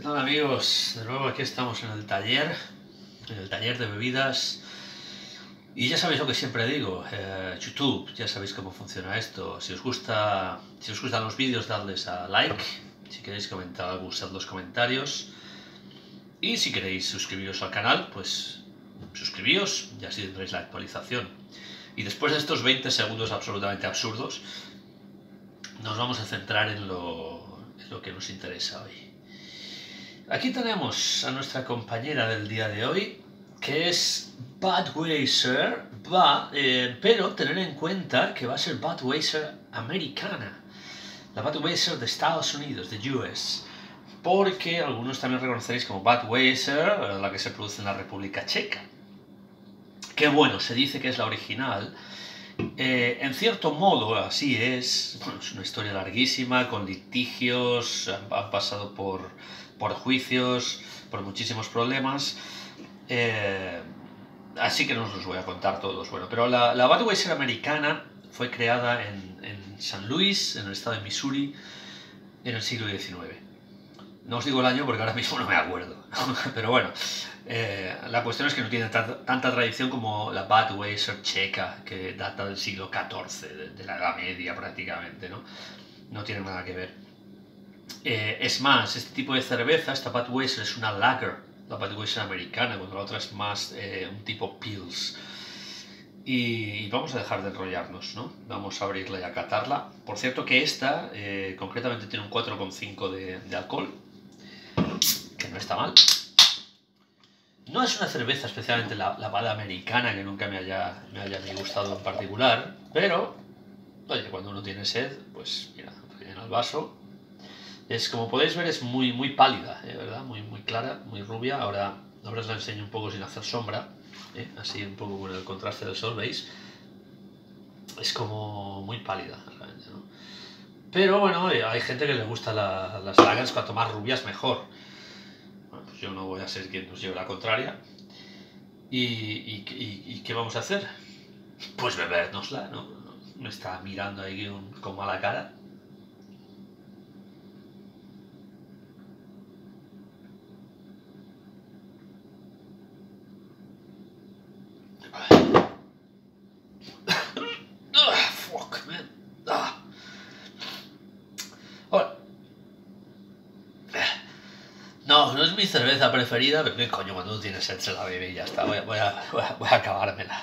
¿Qué tal amigos? De nuevo aquí estamos en el taller, en el taller de bebidas. Y ya sabéis lo que siempre digo, eh, YouTube, ya sabéis cómo funciona esto. Si os gusta, si os gustan los vídeos, dadles a like. Si queréis comentar algo, usad los comentarios. Y si queréis suscribiros al canal, pues suscribíos y así tendréis la actualización. Y después de estos 20 segundos absolutamente absurdos, nos vamos a centrar en lo, en lo que nos interesa hoy. Aquí tenemos a nuestra compañera del día de hoy, que es Budweiser, va, eh, pero tener en cuenta que va a ser Budweiser americana, la Budweiser de Estados Unidos, de US, porque algunos también reconoceréis como Budweiser, la que se produce en la República Checa. Que bueno, se dice que es la original, eh, en cierto modo, así es. Es una historia larguísima, con litigios, han pasado por por juicios, por muchísimos problemas. Eh, así que no os los voy a contar todos. Bueno, pero la, la Budweiser americana fue creada en, en, San Luis, en el estado de Missouri, en el siglo XIX. No os digo el año porque ahora mismo no me acuerdo. pero bueno, eh, la cuestión es que no tiene tanta, tradición como la Budweiser checa, que data del siglo XIV, de, la Edad Media prácticamente, ¿no? No tiene nada que ver. Eh, es más, este tipo de cerveza, esta Budweiser es una lager, la Budweiser americana, cuando la otra es más eh, un tipo pills. Y, vamos a dejar de enrollarnos, ¿no? Vamos a abrirla y a catarla. Por cierto que esta, concretamente, tiene un 4,5 de, de alcohol, que no está mal. No es una cerveza especialmente la, la bala americana, que nunca me haya, me haya gustado en particular, pero, oye, cuando uno tiene sed, pues mira, rellena el vaso es, como podéis ver, es muy, muy pálida, ¿eh? ¿verdad? Muy, muy clara, muy rubia. Ahora, ahora os la enseño un poco sin hacer sombra, ¿eh? así un poco con el contraste del sol, ¿veis? Es como muy pálida, realmente, ¿no? Pero bueno, eh, hay gente que le gusta la, las lagers, cuanto más rubias mejor. Yo no voy a ser quien nos lleve la contraria. ¿Y, y, y, y qué vamos a hacer? Pues bebérnosla, ¿no? Me está mirando ahí un, con mala cara. No, no es mi cerveza preferida, pero coño, cuando uno tiene sed se la bebe y ya está. Voy a, voy a, voy a acabármela.